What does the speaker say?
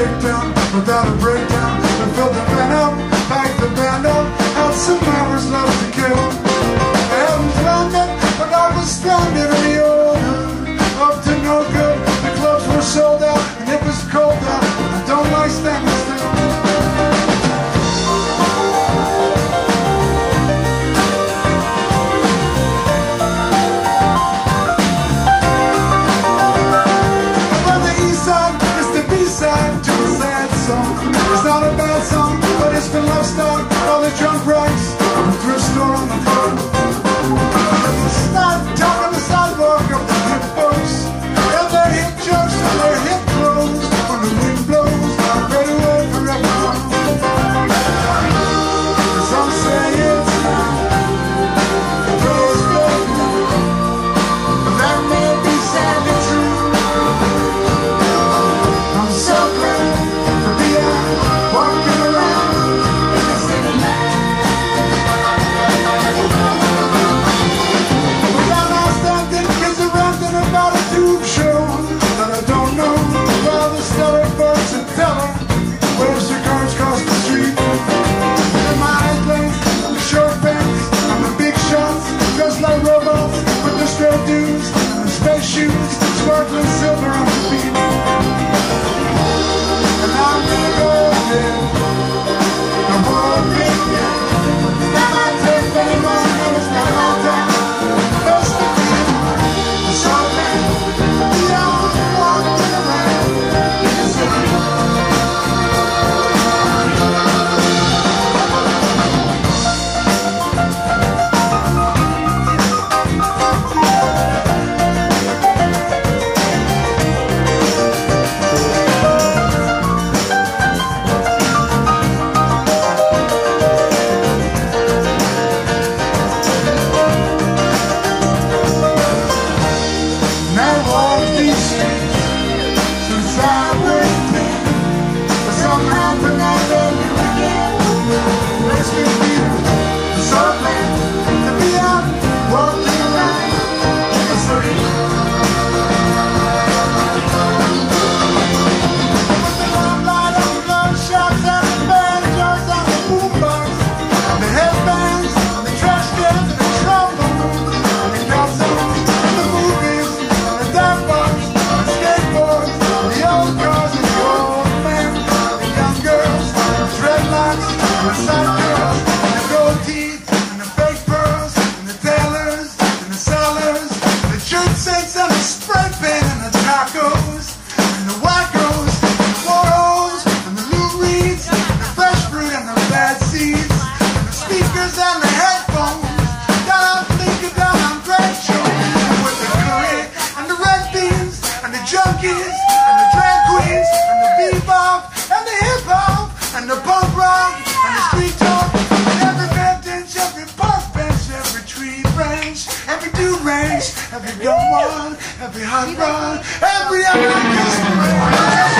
breakdown without a breakdown. Marcos. I'm sorry. Gun one, every hot rod, every other